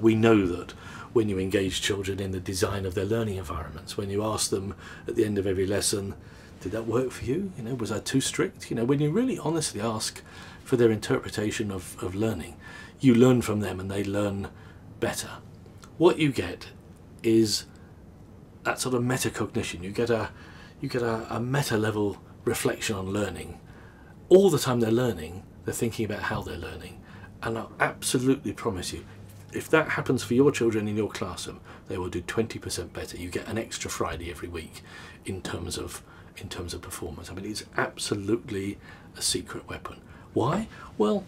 We know that when you engage children in the design of their learning environments, when you ask them at the end of every lesson, did that work for you? You know, was I too strict? You know, when you really honestly ask for their interpretation of, of learning, you learn from them and they learn better. What you get is that sort of metacognition. You get a you get a, a meta level reflection on learning. All the time they're learning, they're thinking about how they're learning. And I absolutely promise you, if that happens for your children in your classroom, they will do 20% better. You get an extra Friday every week in terms of in terms of performance. I mean, it's absolutely a secret weapon. Why? Well,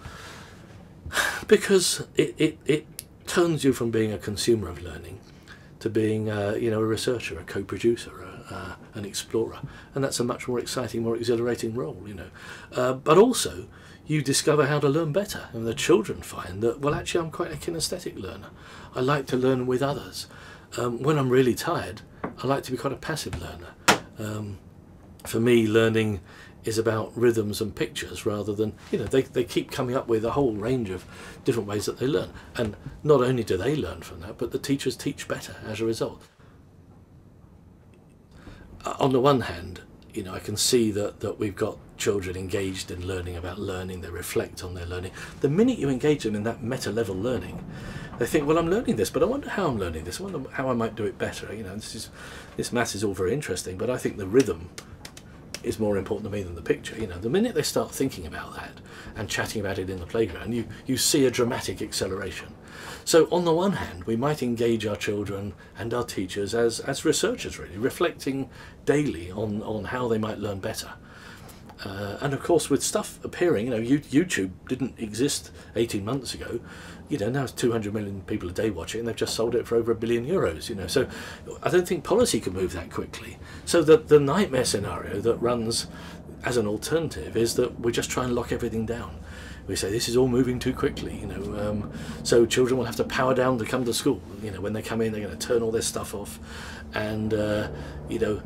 because it, it, it turns you from being a consumer of learning to being, uh, you know, a researcher, a co-producer, uh, an explorer, and that's a much more exciting, more exhilarating role, you know. Uh, but also, you discover how to learn better, and the children find that, well, actually, I'm quite a kinesthetic learner. I like to learn with others. Um, when I'm really tired, I like to be quite a passive learner. Um, for me, learning is about rhythms and pictures rather than, you know, they, they keep coming up with a whole range of different ways that they learn. And not only do they learn from that, but the teachers teach better as a result. On the one hand, you know, I can see that, that we've got children engaged in learning about learning, they reflect on their learning. The minute you engage them in that meta level learning, they think, well, I'm learning this, but I wonder how I'm learning this. I wonder how I might do it better. You know, this is this maths is all very interesting, but I think the rhythm is more important to me than the picture. You know, the minute they start thinking about that and chatting about it in the playground, you, you see a dramatic acceleration. So on the one hand, we might engage our children and our teachers as, as researchers really, reflecting daily on, on how they might learn better. Uh, and of course, with stuff appearing, you know, YouTube didn't exist 18 months ago. You know, now it's 200 million people a day watching, and they've just sold it for over a billion euros. You know, so I don't think policy can move that quickly. So the the nightmare scenario that runs as an alternative is that we just try and lock everything down. We say this is all moving too quickly, you know. Um, so children will have to power down to come to school. You know, when they come in, they're going to turn all their stuff off, and uh, you know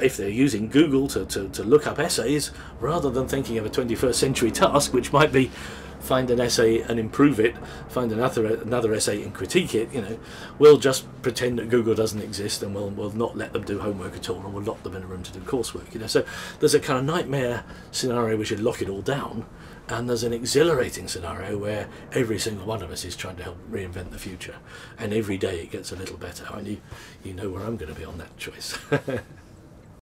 if they're using Google to, to, to look up essays rather than thinking of a 21st century task, which might be find an essay and improve it, find another another essay and critique it, you know, we'll just pretend that Google doesn't exist and we'll, we'll not let them do homework at all and we'll lock them in a room to do coursework, you know. So there's a kind of nightmare scenario where we should lock it all down and there's an exhilarating scenario where every single one of us is trying to help reinvent the future and every day it gets a little better and you, you know where I'm going to be on that choice.